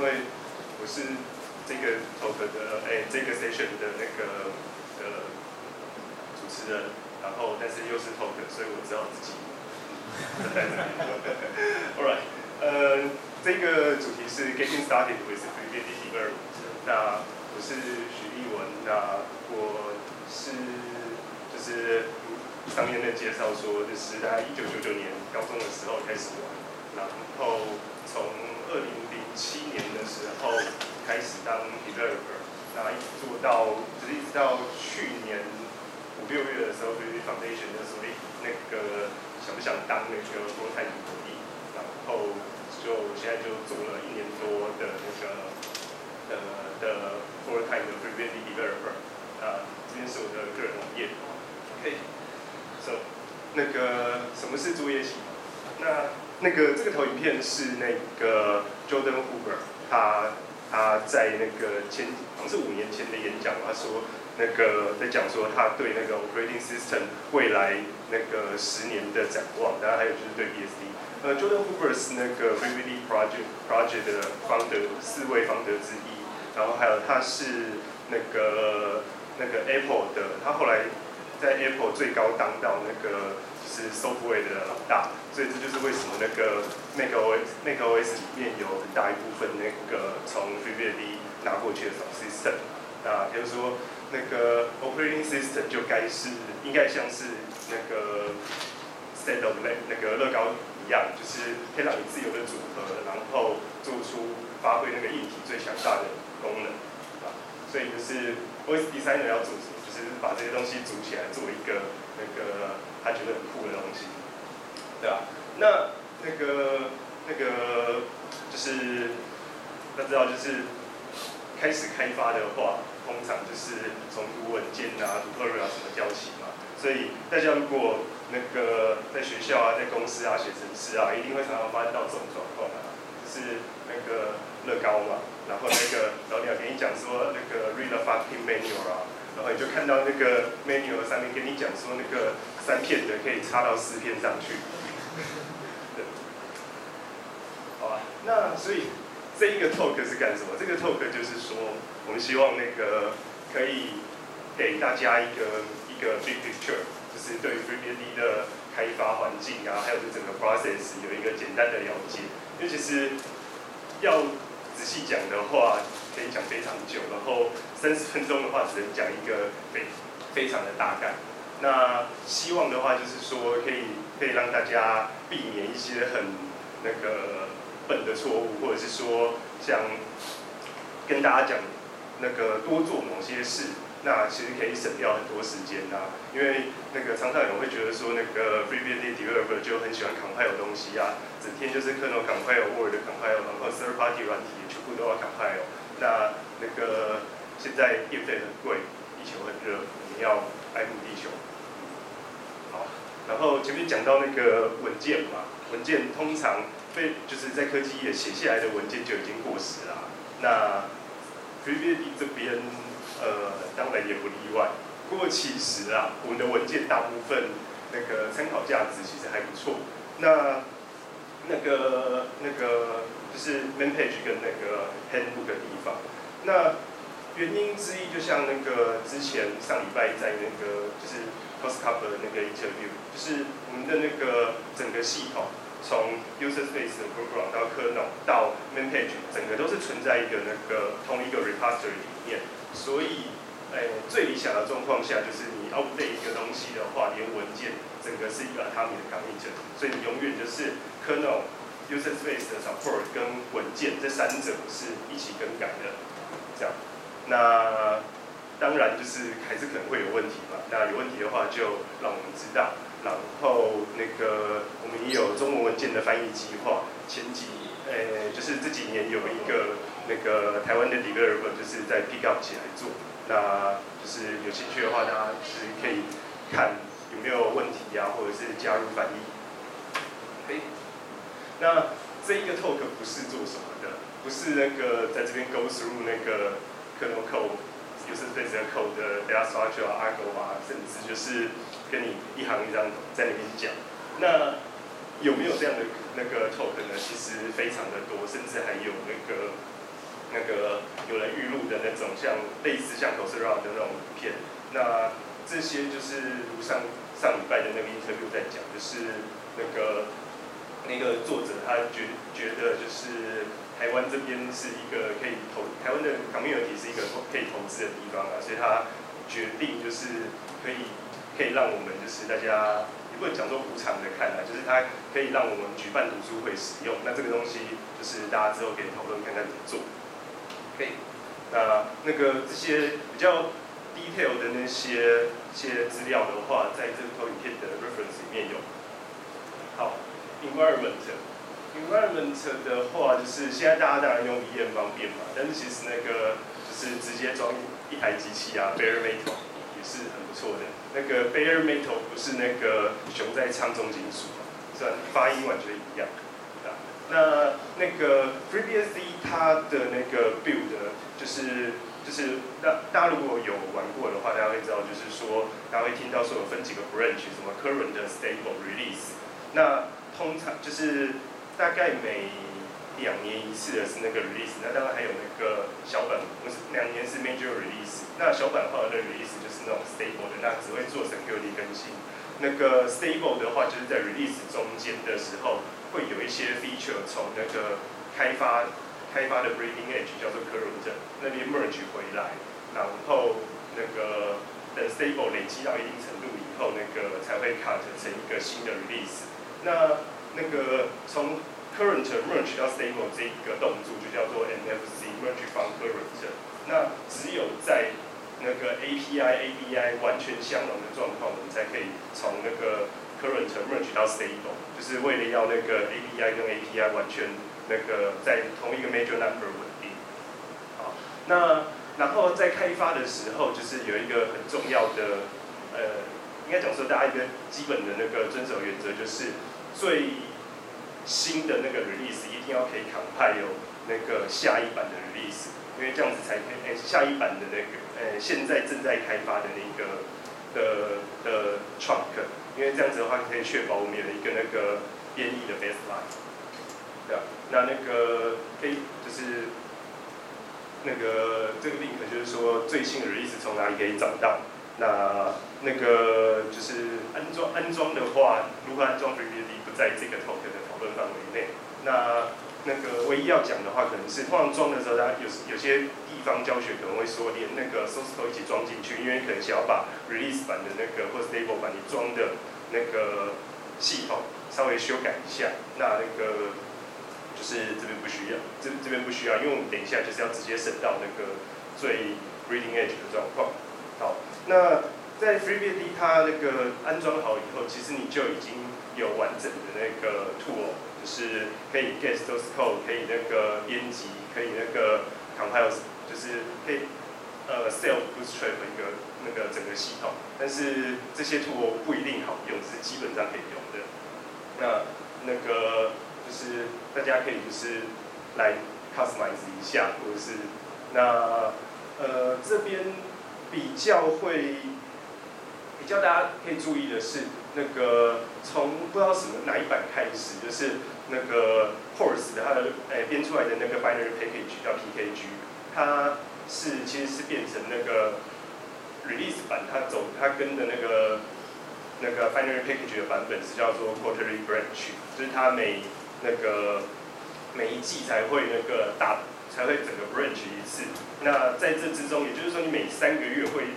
因为我是这个 talk 的哎这个 session 的那个呃主持人，然后但是又是 talk，所以我知道自己。All right，呃，这个主题是 Getting Started with Preview r。那我是许立文，那我是就是上面的介绍说，就是在一九九九年高中的时候开始玩，然后从二零七年的时候开始当 developer，那一直做到就是一直到去年五六月的时候，就是 foundation 的时候，那个想不想当那个 full time 的然后就现在就做了一年多的那个的的 full time 的 preview developer，啊，这边是我的个人网页，OK，so 那个什么是作业系统？那那个这个投影片是那个 Jordan Hoover，他他在那个前好像是五年前的演讲，他说那个在讲说他对那个 operating system 未来那个十年的展望，当然还有就是对 BSD。呃，Jordan Hoover 是那个 VVD Project Project 的方的四位方德之一，然后还有他是那个那个 Apple 的，他后来在 Apple 最高当到那个。是 software 的老大，所以这就是为什么那个 Mac OS Mac OS 里面有很大一部分那个从 FreeBSD 拿过去的 system。那比如说那个 operating system 就该是应该像是那个 set of 那那个乐高一样，就是可以让你自由的组合，然后做出发挥那个硬体最强大的功能。啊，所以就是 OS designer 要做什么，就是把这些东西组起来做一个个。他觉得很酷的东西，对吧？那那个那个就是大家知道，就是开始开发的话，通常就是从读文件啊、读 Perl 啊什么教起嘛。所以大家如果那个在学校啊、在公司啊写程式啊，一定会常常发生到这种状况啊，就是那个乐高嘛，然后那个老鸟跟你讲说那个 read the fucking manual 啊。然后你就看到那个 menu 上面跟你讲说，那个三片的可以插到四片上去。好吧，那所以这一个 talk 是干什么？这个 talk 就是说，我们希望那个可以给大家一个一个 big picture，就是对于 FreeBSD 的开发环境啊，还有对整个 process 有一个简单的了解。因为其实要仔细讲的话，可以讲非常久，然后三十分钟的话只能讲一个非非常的大概。那希望的话就是说，可以可以让大家避免一些很那个笨的错误，或者是说像跟大家讲那个多做某些事，那其实可以省掉很多时间呐。因为那个常常有人会觉得说，那个 FreeBSD developer 就很喜欢 compile 东西啊，整天就是 kernel compile、Word compile，然后 third party 软体全部都要 compile。那那个现在电费很贵，地球很热，我们要爱护地球。好，然后前面讲到那个文件嘛，文件通常被就是在科技业写下来的文件就已经过时了。那 FreeBSD 这边呃当然也不例外。不过其实啊，我们的文件大部分那个参考价值其实还不错。那那个那个。就是 main page 跟那个 handbook 的地方，那原因之一就像那个之前上礼拜在那个就是 cost cover 的那个 interview，就是我们的那个整个系统从 user space 的 program 到 kernel 到 main page，整个都是存在一个那个同一个 repository 里面，所以诶最理想的状况下就是你 update 一个东西的话，连文件整个是一个 atom 的 commit，所以你永远就是 kernel。User space 的 support 跟文件这三者是一起更改的，这样，那当然就是还是可能会有问题嘛。那有问题的话就让我们知道。然后那个我们也有中文文件的翻译计划。前几呃就是这几年有一个那个台湾的 developer 就是在 pick up 起来做。那就是有兴趣的话，大家是可以看有没有问题呀，或者是加入翻译。可以。那这一个 talk 不是做什么的，不是那个在这边 go through 那个 kernel code、user space code 的 data structure 啊、argo 啊，甚至就是跟你一行一张在那边讲。那有没有这样的那个 talk 呢？其实非常的多，甚至还有那个那个有人预录的那种像类似像 Coursera 的那种片，那这些就是如上上礼拜的那个 interview 在讲，就是那个那个作者他觉觉得就是台湾这边是一个可以投台湾的 community 是一个可以投资的地方啊，所以他决定就是可以可以让我们就是大家也。不能讲说无偿的看啊，就是他可以让我们举办读书会使用。那这个东西就是大家之后可以讨论看看怎么做。可以。那那个这些比较 detail 的那些些资料的话，在这个投影片的 reference 里面有。好，environment，environment 的话，就是现在大家当然用 VM 方便嘛，但是其实那个就是直接装一台机器啊，bare metal 也是很不错的。那个 bare metal 不是那个熊在唱重金属，虽然发音完全一样。那那个 FreeBSD 它的那个 build 就是就是大大家如果有玩过的话，大家会知道，就是说大家会听到说有分几个 branch，什么 current、stable、release。那通常就是大概每两年一次的是那个 release，那当然还有那个小版，不是两年是 major release。那小版号的 release 就是那种 stable 的，那只会做 security 更新。那个 stable 的话，就是在 release 中间的时候，会有一些 feature 从那个开发开发的 breaking edge 叫做 current 那边 merge 回来，然后那个等 stable 累积到一定程度以后，那个才会 cut 成一个新的 release。那那个从 current merge 到 stable 这一个动作就叫做 NFC merge from current。那只有在那个 API ABI 完全相容的状况，我们才可以从那个 current merge 到 stable，就是为了要那个 API 跟 API 完全那个在同一个 major number 稳定。好，那然后在开发的时候，就是有一个很重要的，呃，应该讲说大家一个基本的那个遵守原则，就是最新的那个 release 一定要可以 compile 有那个下一版的 release，因为这样子才可以，哎，下一版的那个，呃，现在正在开发的那个的的 trunk，因为这样子的话可以确保我们有一个那个编译的 baseline，对啊，那那个可以就是那个这个 link 就是说最新的 release 从哪里可以找到，那那个就是安装安装的话，如何安装 r e 在这个 talk 的讨论范围内。那那个唯一要讲的话，可能是通常装的时候，它有有些地方教学可能会说连那个 source code 一起装进去，因为可能想要把 release 版的那个或 stable 版你装的那个系统稍微修改一下。那那个就是这边不需要，这这边不需要，因为我们等一下就是要直接升到那个最 reading edge 的状况。好，那在 FreeBSD 它那个安装好以后，其实你就已经有完整的那个 tool。就是可以 get source code，可以那个编辑，可以那个 compile，就是可以呃 self bootstrap 一个那个整个系统。但是这些 tool 不一定好用，是基本上可以用的。那那个就是大家可以就是来 customize 一下，或者是那呃这边比较会比较大家可以注意的是。那个从不知道什么哪一版开始，就是那个 Horse 的它的诶编出来的那个 binary package 叫 PKG，它是其实是变成那个 release 版，它走它跟的那个那个 binary package 的版本是叫做 quarterly branch，就是它每那个每一季才会那个大才会整个 branch 一次。那在这之中，也就是说你每三个月会。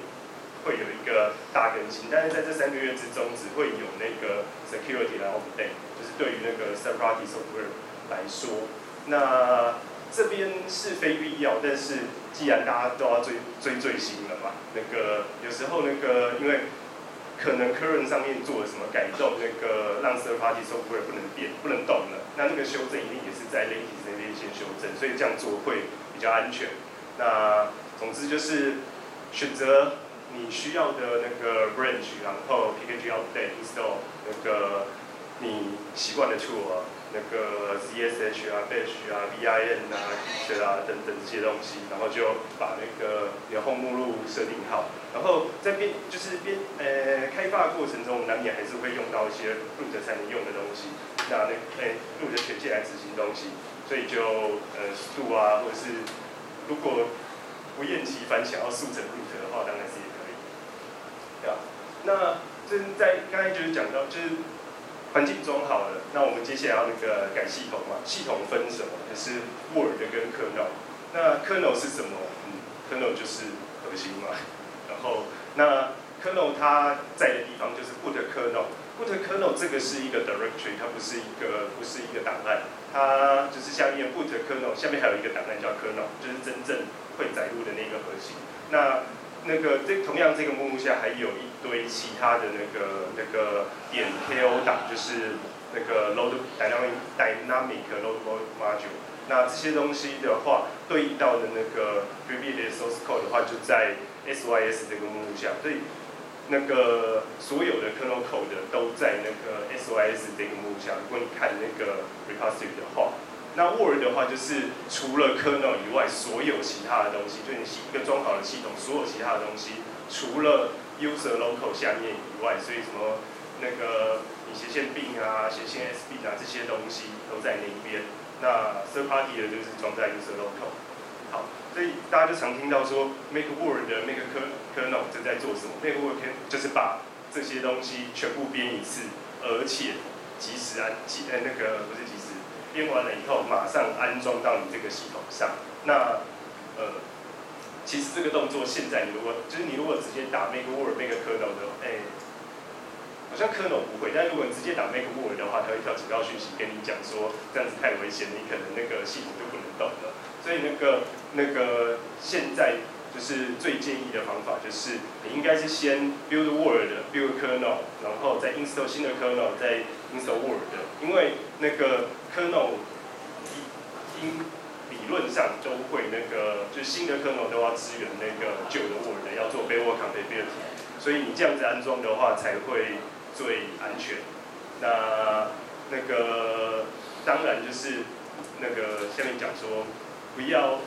会有一个大更新，但是在这三个月之中，只会有那个 security 来 update，就是对于那个 third party software 来说，那这边是非必要，但是既然大家都要追追最新了嘛，那个有时候那个因为可能 current 上面做了什么改动，那个让 third party software 不能变不能动了，那那个修正一定也是在 latest 那边先修正，所以这样做会比较安全。那总之就是选择。你需要的那个 branch，然后 pkg update install 那个你习惯的 tool 啊，那个 CSH 啊、Bash 啊、VIN 啊、Git 啊等等这些东西，然后就把那个你的后目录设定好，然后在编就是编呃开发过程中，难免还是会用到一些 root 才能用的东西，那那哎 root 权限来执行东西，所以就呃 stu 啊或者是如果不厌其烦想要速成 root 的话，当然是。那这在刚才就是讲到，就是环境装好了，那我们接下来要那个改系统嘛？系统分什么？是 Word 跟 Kernel。那 Kernel 是什么？嗯，Kernel 就是核心嘛。然后那 Kernel 它在的地方就是 Boot Kernel。Boot Kernel 这个是一个 directory，它不是一个不是一个档案。它就是下面 Boot Kernel 下面还有一个档案叫 Kernel，就是真正会载入的那个核心。那那个这同样这个目录下还有一堆其他的那个那个点 KO 档，就是那个 load dynamic dynamic load module。那这些东西的话，对应到的那个 r e v i e w 的 source code 的话，就在 SYS 这个目录下。所以那个所有的 kernel code 的都在那个 SYS 这个目录下。如果你看那个 repository 的话。那 Word 的话，就是除了 kernel 以外，所有其他的东西，就你一个装好的系统，所有其他的东西，除了 user local 下面以外，所以什么那个你斜线病啊、斜线 SB 啊这些东西都在那一边。那 third party 的就是装在 user local。好，所以大家就常听到说 make Word 的 make kernel 正在做什么？make Word 就是把这些东西全部编一次，而且及时安即呃那个不是。编完了以后，马上安装到你这个系统上。那，呃，其实这个动作现在你如果就是你如果直接打 make word make kernel 的，哎，好像 kernel 不会。但如果你直接打 make word 的话，它会跳警告讯息跟你讲说这样子太危险，你可能那个系统就不能动了。所以那个那个现在就是最建议的方法就是，你应该是先 build word build kernel，然后再 install 新的 kernel，再 install word，因为那个。kernel 因理论上都会那个，就是新的 kernel 都要支援那个旧的 Word，要做 backward compatibility，所以你这样子安装的话才会最安全。那那个当然就是那个下面讲说，不要，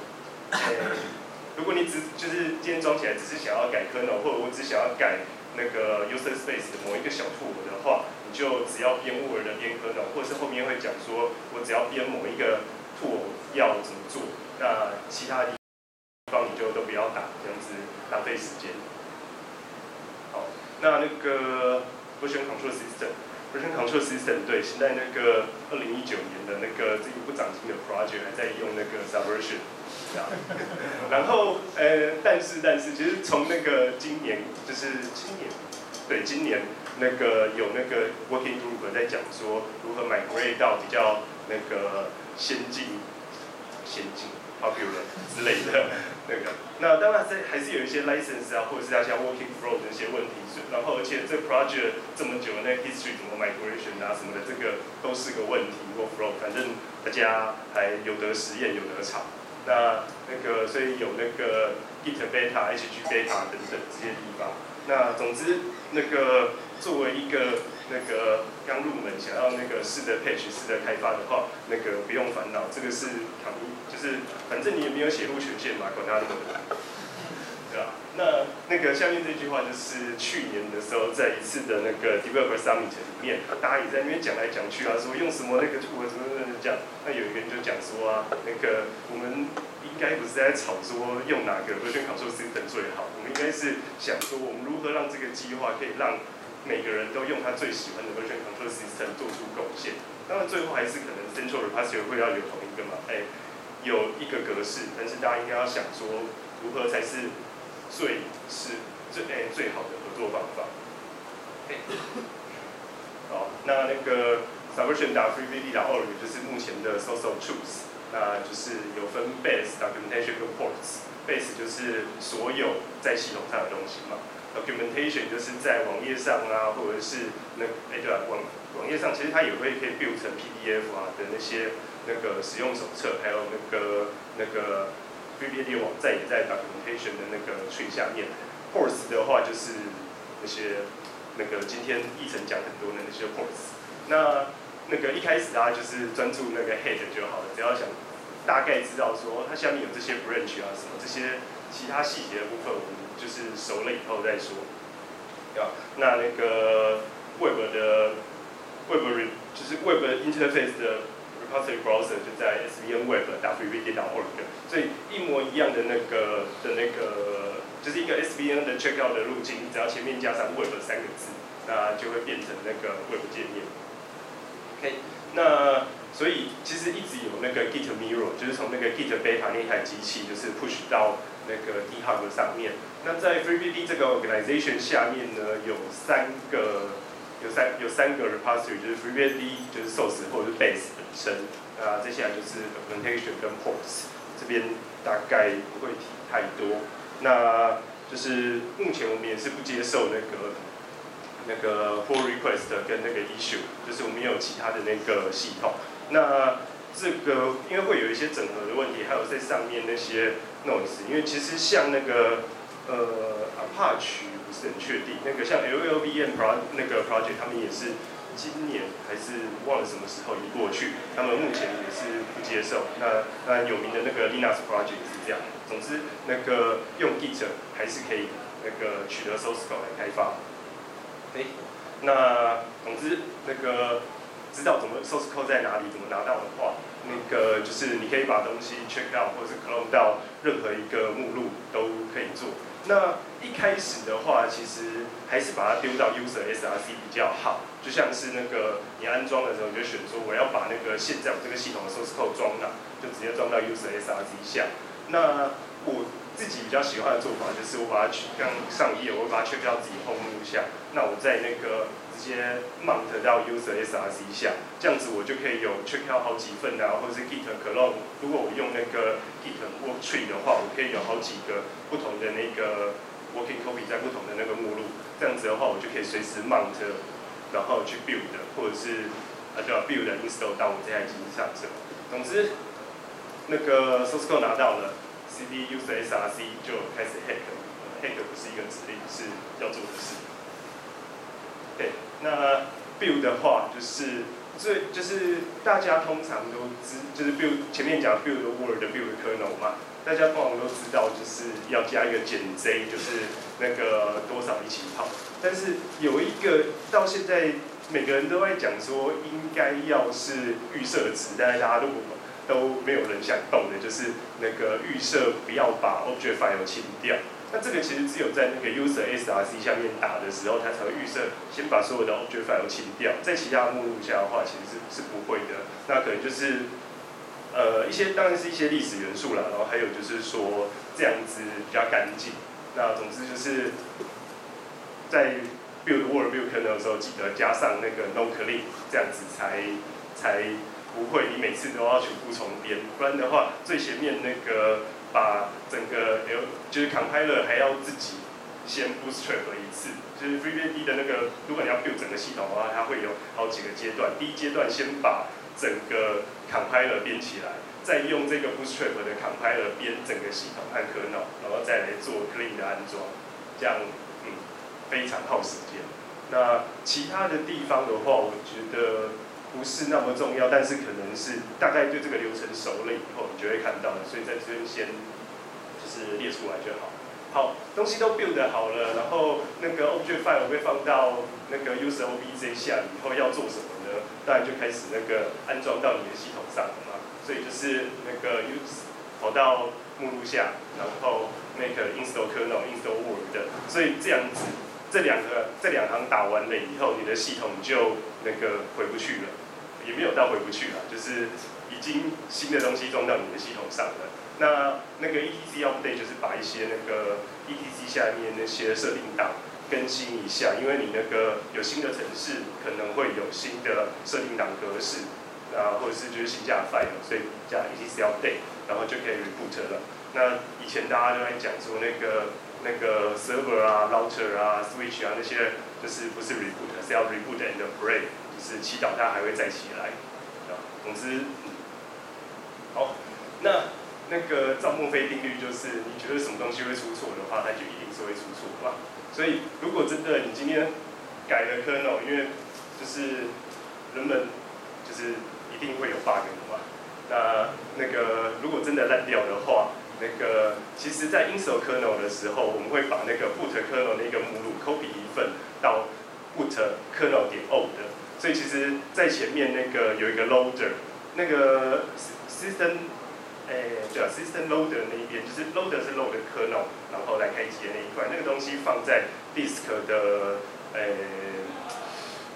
如果你只就是今天装起来只是想要改 kernel，或者我只想要改那个 user space 的某一个小 tool 的话。你就只要编 Word 的编 kernel，或者是后面会讲说，我只要编某一个 tool 要怎么做，那其他地方你就都不要打，这样子浪费时间。好，那那个 version control system，version control system 对，现在那个二零一九年的那个这个不长进的 project 还在用那个 subversion，然后呃，但是但是其实从那个今年就是今年，对今年。那个有那个 working group 在讲说如何 migrate 到比较那个先进、先进 popular 之类的那个。那当然在还是有一些 license 啊，或者是大家 working flow 的一些问题。然后而且这 project 这么久，那 history 怎么 migration 啊什么的，这个都是个问题。workflow 反正大家还有得实验，有得吵。那那个所以有那个 git beta、hg beta 等等这些地方。那总之那个。作为一个那个刚入门想要那个试的 patch 试的开发的话，那个不用烦恼，这个是躺赢，就是反正你也没有写入权限嘛，管他那么，那那个下面这句话就是去年的时候在一次的那个 developer summit 里面，大家也在那边讲来讲去啊，说用什么那个 tool 怎么怎么讲，那有一个人就讲说啊，那个我们应该不是在吵说用哪个 version control system 最好，我们应该是想说我们如何让这个计划可以让每个人都用他最喜欢的 version control system 做出贡献，当然最后还是可能 central repository 会要有同一个嘛，哎，有一个格式，但是大家应该要想说，如何才是最是最哎最好的合作方法。好，那那个 subversion 打 freebd 打 org 就是目前的 social tools，那就是有分 base documentation 跟 ports，base 就是所有在系统上的东西嘛。documentation 就是在网页上啊，或者是那哎对啊，网网页上其实它也会可以 build 成 PDF 啊的那些那个使用手册，还有那个那个 b b d 网站也在 documentation 的那个 tree 下面。Ports 的话就是那些那个今天议程讲很多的那些 ports。那那个一开始大家就是专注那个 head 就好了，只要想大概知道说它下面有这些 branch 啊什么这些其他细节的部分。我们就是熟了以后再说，啊，那那个 Web 的 Web 就是 Web interface 的 repository browser 就在 SVN Web 打 freebd.org，所以一模一样。一样的那个的那个，就是一个 SVN 的 checkout 的路径，你只要前面加上 Web 三个字，那就会变成那个 Web 界面。OK，那所以其实一直有那个 Git Mirror，就是从那个 Git Beta 那台机器，就是 push 到那个 GitHub 上面。那在 FreeBSD 这个 organization 下面呢，有三个有三有三个 repository，就是 FreeBSD 就是 source 或者是 base 本身。啊，接下来就是 documentation 跟 ports，这边大概不会提太多。那就是目前我们也是不接受那个那个 pull request 跟那个 issue，就是我们也有其他的那个系统。那这个因为会有一些整合的问题，还有在上面那些 noise，因为其实像那个。呃，Apache 不是很确定。那个像 LLVM pro 那个 project，他们也是今年还是忘了什么时候移过去。他们目前也是不接受。那那有名的那个 Linux project 是这样。总之，那个用 Git 还是可以那个取得 source code 来开发。哎，那总之那个知道怎么 source code 在哪里，怎么拿到的话，那个就是你可以把东西 check out 或者是 clone 到任何一个目录都可以做。那一开始的话，其实还是把它丢到 user src 比较好。就像是那个你安装的时候，你就选说我要把那个现在我这个系统的 source code 装哪，就直接装到 user src 下。那我自己比较喜欢的做法，就是我把它取像上页，我会把它取到自己 home 录下。那我在那个直接 mount 到 user src 下，这样子我就可以有 check out 好几份啊，或者是 git clone。如果我用那个 git worktree 的话，我可以有好几个不同的那个 working copy 在不同的那个目录。这样子的话，我就可以随时 mount，然后去 build，或者是啊叫 build install 到我这台机器上。总之，那个 source code 拿到了，cd user src 就开始 hack，hack 不是一个指令，是要做的事。对，那 build 的话就是最就是大家通常都知，就是 build 前面讲 build word build kernel 嘛，大家通常都知道就是要加一个减 z，就是那个多少一起跑。但是有一个到现在每个人都在讲说应该要是预设值，但是大家都不都没有人想动的，就是那个预设不要把 object file 清掉。那这个其实只有在那个 user src 下面打的时候，它才会预设先把所有的 object file 清掉。在其他目录下的话，其实是是不会的。那可能就是呃一些当然是一些历史元素啦，然后还有就是说这样子比较干净。那总之就是在 build word build kernel 的时候，记得加上那个 no clean，这样子才才不会你每次都要全部重编，不然的话最前面那个。把整个 L 就是 compiler 还要自己先 bootstrap 一次，就是 FreeBSD 的那个，如果你要 build 整个系统的话，它会有好几个阶段。第一阶段先把整个 compiler 编起来，再用这个 bootstrap 的 compiler 编整个系统按 kernel，然后再来做 clean 的安装，这样嗯非常耗时间。那其他的地方的话，我觉得。不是那么重要，但是可能是大概对这个流程熟了以后，你就会看到了。所以在这边先就是列出来就好。好，东西都 build 好了，然后那个 object file 会放到那个 use obj 下以后要做什么呢？当然就开始那个安装到你的系统上了嘛。所以就是那个 use 跑到目录下，然后那个 install kernel install word。所以这样子，这两个这两行打完了以后，你的系统就那个回不去了。也没有到回不去了，就是已经新的东西装到你的系统上了。那那个 etc update 就是把一些那个 etc 下面那些设定档更新一下，因为你那个有新的程式，可能会有新的设定档格式，啊，或者是就是新加 file，所以加 etc update，然后就可以 reboot 了。那以前大家都在讲说那个那个 server 啊、router 啊、switch 啊那些，就是不是 reboot，是要 reboot and break。是祈祷它还会再起来，总之，好，那那个赵墨菲定律就是，你觉得什么东西会出错的话，它就一定是会出错嘛。所以如果真的你今天改了 kernel，因为就是人们就是一定会有 bug 的嘛。那那个如果真的烂掉的话，那个其实在 install kernel 的时候，我们会把那个 boot kernel 那个目录 copy 一份到 boot kernel 点 old。所以其实，在前面那个有一个 loader，那个 system 诶，对啊，system loader 那一边，就是 loader 是 load kernel，然后来开机的那一块，那个东西放在 disk 的诶。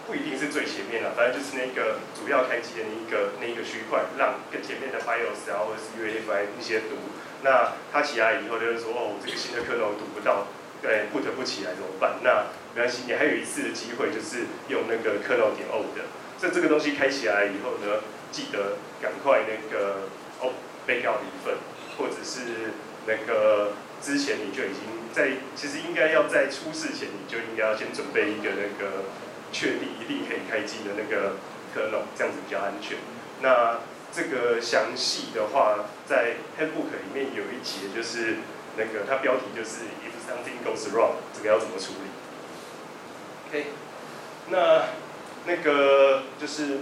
不一定是最前面了，反正就是那个主要开机的那一个那一个区块，让跟前面的 BIOS 啊或是 UEFI 一些读，那它起来以后就是说，哦，这个新的 kernel 读不到，对，boot 不起来怎么办？那没关系，你还有一次的机会，就是用那个 kernel 点 o 的，这这个东西开起来以后呢，记得赶快那个哦被告一份，或者是那个之前你就已经在，其实应该要在出事前你就应该要先准备一个那个。确定一定可以开机的那个 kernel，这样子比较安全。那这个详细的话，在 handbook 里面有一节，就是那个它标题就是 if something goes wrong，这个要怎么处理？OK，那那个就是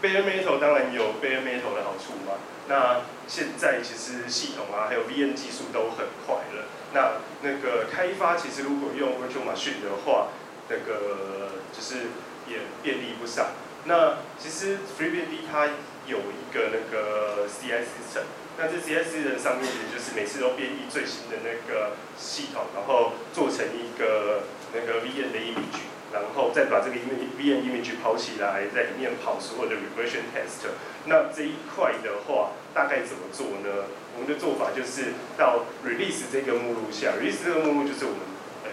bare metal 当然有 bare metal 的好处嘛。那现在其实系统啊，还有 VM 技术都很快了。那那个开发其实如果用 virtual machine 的话，那个就是也便利不少。那其实 FreeBSD 它有一个那个 CSS 成那这 CSS 的上面也就是每次都编译最新的那个系统，然后做成一个那个 VM 的 image，然后再把这个 VM image 跑起来，在里面跑所有的 regression test。那这一块的话，大概怎么做呢？我们的做法就是到 release 这个目录下，release 这个目录就是我们呃，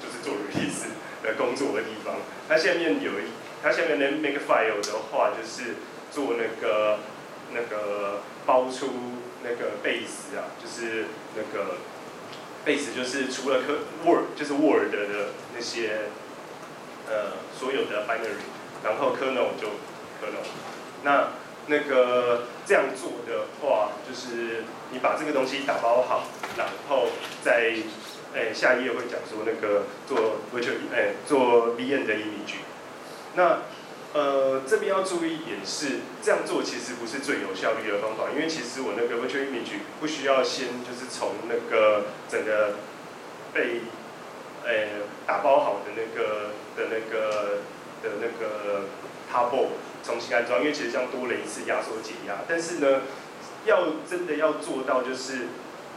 就是做 release。的工作的地方，它下面有一，它下面的 make file 的话，就是做那个那个包出那个 base 啊，就是那个 base 就是除了科 word 就是 word 的那些呃所有的 binary，然后 kernel 就 kernel，那那个这样做的话，就是你把这个东西打包好，然后再。哎，下一页会讲说那个做 virtual 哎做 VM 的 image。那呃这边要注意一点是，这样做其实不是最有效率的方法，因为其实我那个 virtual image 不需要先就是从那个整个被打包好的那个的那个的那个 table 重新安装，因为其实这样多了一次压缩解压。但是呢，要真的要做到就是。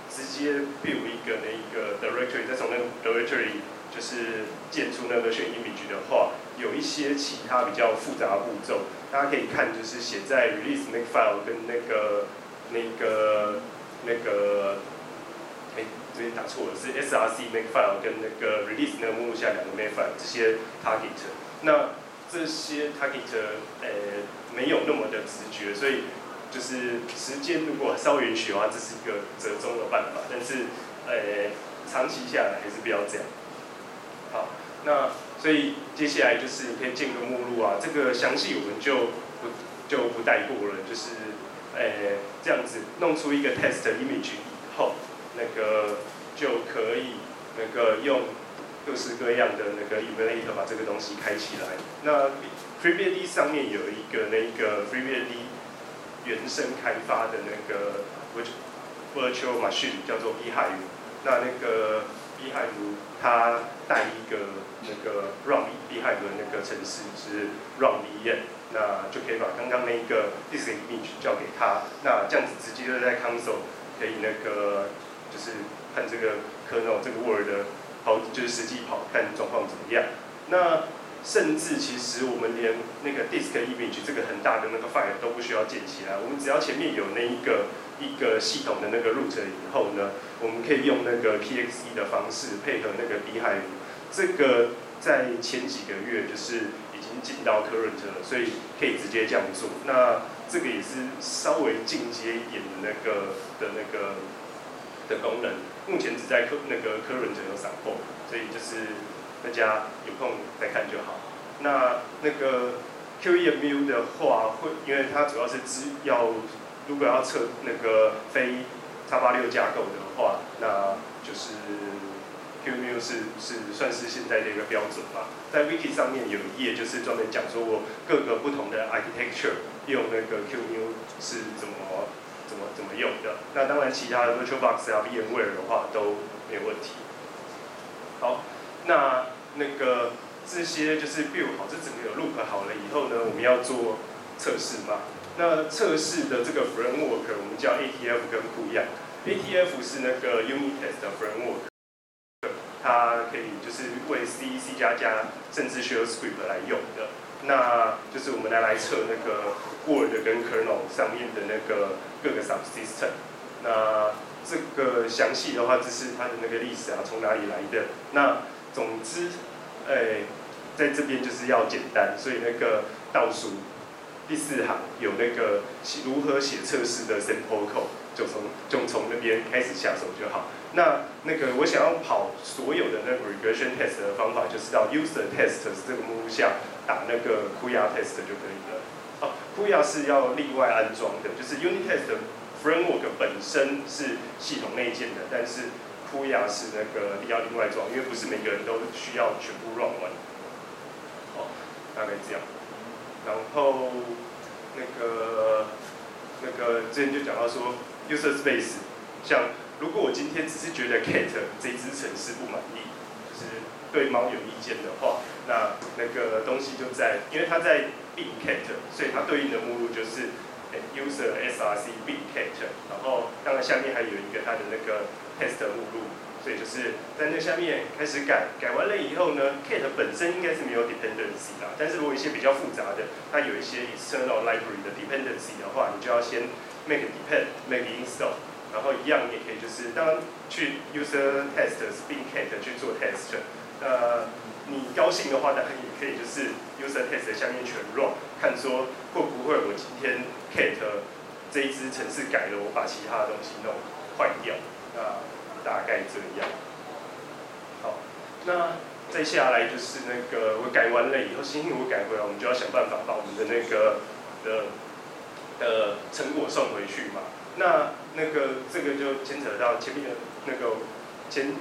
直接 build 一个那一个 directory，再从那个 directory 就是建出那个选 image 的话，有一些其他比较复杂的步骤，大家可以看，就是写在 release make file 跟那个那个那个，这边打错了，是 src make file 跟那个 release 那个目录下两个 make file 这些 target，那这些 target 呃没有那么的直觉，所以。就是时间如果稍微允许的话，这是一个折中的办法。但是，呃，长期下来还是不要这样。好，那所以接下来就是你可以建个目录啊，这个详细我们就不就不带过了。就是，呃，这样子弄出一个 test image 以后，那个就可以那个用各式各样的那个 emulator 把这个东西开起来。那 FreeBSD 上面有一个那个 FreeBSD。原生开发的那个 virtual machine 叫做 Beehive，那那个 Beehive 它带一个那个 run Beehive 的那个程式是 run VM，那就可以把刚刚那个 disk image 交给他，那这样子直接就在 console 可以那个就是看这个 kernel 这个 word 跑就是实际跑看状况怎么样，那。甚至其实我们连那个 disk image 这个很大的那个 file 都不需要建起来，我们只要前面有那一个一个系统的那个 root 以后呢，我们可以用那个 PXE 的方式配合那个 Beehive，这个在前几个月就是已经进到 current 了，所以可以直接这样做。那这个也是稍微进阶一点的那个的那个的功能，目前只在科那个 current 有闪过，所以就是。大家有空再看就好。那那个 QEMU 的话，会因为它主要是只要如果要测那个非叉八六架构的话，那就是 QEMU 是是算是现在的一个标准吧。在 Wiki 上面有一页就是专门讲说我各个不同的 architecture 用那个 QEMU 是怎么怎么怎么用的。那当然，其他的 VirtualBox 啊、VMware 的话都没有问题。好，那那个这些就是 build 好，这整个有 loop 好了以后呢，我们要做测试嘛。那测试的这个 framework 我们叫 ATF 跟库一样，ATF 是那个 unit test 的 framework。它可以就是为 C、C 加加甚至 ShareScript 来用的。那就是我们来来测那个 Word 跟 Kernel 上面的那个各个 subsystem。那这个详细的话，就是它的那个历史啊，从哪里来的？那总之，哎，在这边就是要简单，所以那个倒数第四行有那个如何写测试的 sample code，就从就从那边开始下手就好。那那个我想要跑所有的那个 regression test 的方法，就是到 user test 这个目录下打那个 Kuya test 就可以了。哦，Kuya 是要另外安装的，就是 unit test framework 本身是系统内建的，但是 Kuya 是那个要另外装，因为不是每个人都需要全部 run 完。哦，大概这样。然后那个那个之前就讲到说 user space，像如果我今天只是觉得 cat 这只城市不满意，就是对猫有意见的话，那那个东西就在，因为它在 bin cat，所以它对应的目录就是 user src bin cat，然后当然下面还有一个它的那个 test 目录，所以就是在那下面开始改，改完了以后呢，cat 本身应该是没有 dependency 啦，但是如果一些比较复杂的，它有一些 external library 的 dependency 的话，你就要先 make depend，make install。然后一样，也可以就是当去 user test bin cat 去做 test，呃，你高兴的话，当然也可以就是 user test 下面全 run，看说会不会我今天 cat 这一支程式改了，我把其他的东西弄坏掉，那大概这样。好，那再下来就是那个我改完了以后，新如果改回来，我们就要想办法把我们的那个的的成果送回去嘛。那那个这个就牵扯到前面的那个前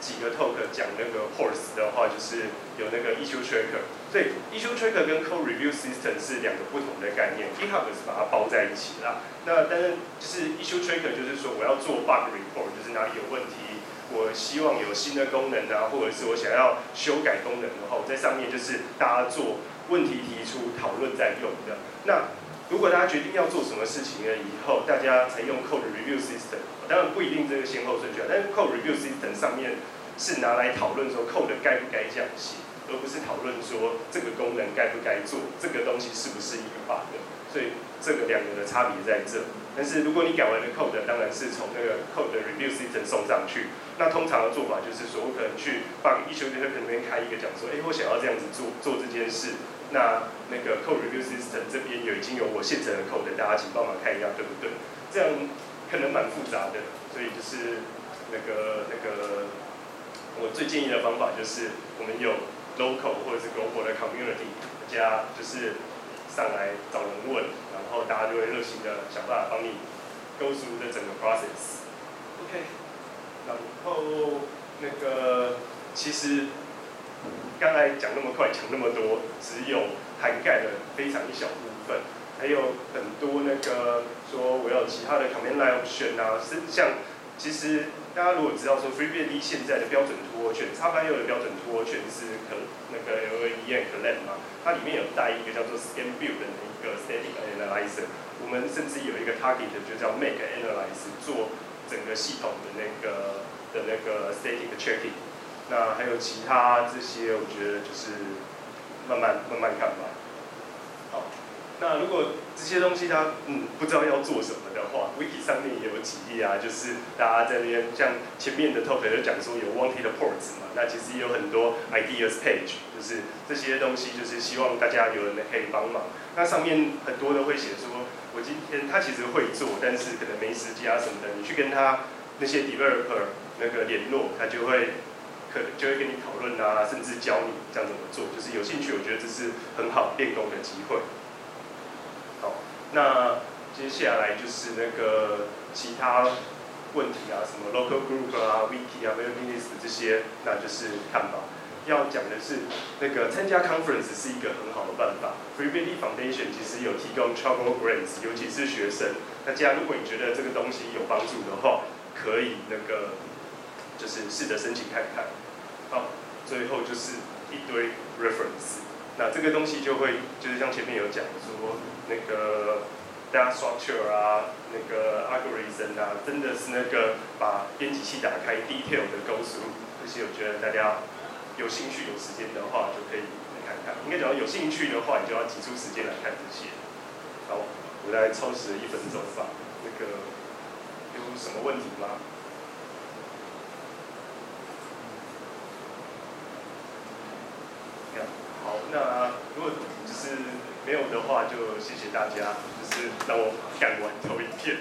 几个 talk 讲那个 horse 的话，就是有那个 issue tracker。所以 issue tracker 跟 code review system 是两个不同的概念，GitHub 是把它包在一起啦。那但是就是 issue tracker 就是说我要做 bug report，就是哪里有问题，我希望有新的功能啊，或者是我想要修改功能的话，我在上面就是大家做问题提出讨论在用的。那如果大家决定要做什么事情了以后，大家才用 code review system，当然不一定这个先后顺序，但是 code review system 上面是拿来讨论说 code 该不该这样写，而不是讨论说这个功能该不该做，这个东西是不是一个 bug，所以这个两个的差别在这。但是如果你改完了 code，当然是从那个 code review system 送上去。那通常的做法就是说我可能去 bug issue 那边开一个讲说，哎，我想要这样子做做这件事。那那个 code review system 这边有已经有我现成的 code，大家请帮忙看一下对不对？这样可能蛮复杂的，所以就是那个那个我最建议的方法就是我们有 local 或者是 global 的 community，大家就是上来找人问，然后大家就会热心的想办法帮你 go through 的整个 process。OK，然后那个其实。刚才讲那么快，讲那么多，只有涵盖了非常一小部分，还有很多那个说我要其他的 command line option 啊，是像其实大家如果知道说 FreeBSD 现在的标准托圈，叉八六的标准托圈是可那个 LEN c l a n 嘛，它里面有带一个叫做 Scan Build 的一个 Static Analyzer，我们甚至有一个 Target 就叫 Make Analyzer 做整个系统的那个的那个 Static Checking。那还有其他这些，我觉得就是慢慢慢慢看吧。好，那如果这些东西它嗯不知道要做什么的话，Wiki 上面也有几页啊，就是大家在那边像前面的 talk 就讲说有 wanted ports 嘛，那其实也有很多 ideas page，就是这些东西就是希望大家有人可以帮忙。那上面很多都会写说，我今天他其实会做，但是可能没时间啊什么的，你去跟他那些 developer 那个联络，他就会。就会跟你讨论啊，甚至教你这样怎么做。就是有兴趣，我觉得这是很好练功的机会。好，那接下来就是那个其他问题啊，什么 local group 啊、wiki 啊、minutes 这些，那就是看吧。要讲的是，那个参加 conference 是一个很好的办法。FreeBSD Foundation 其实有提供 travel grants，尤其是学生。大家如果你觉得这个东西有帮助的话，可以那个就是试着申请看看。好，最后就是一堆 reference，那这个东西就会就是像前面有讲说，那个 data structure 啊，那个 algorithm 啊，真的是那个把编辑器打开 detail 的 goes 这些我觉得大家有兴趣有时间的话就可以来看看。应该讲有兴趣的话，你就要挤出时间来看这些。好，我大概超时一分钟吧。那个有什么问题吗？好，那如果就是没有的话，就谢谢大家，就是让我看完头一片。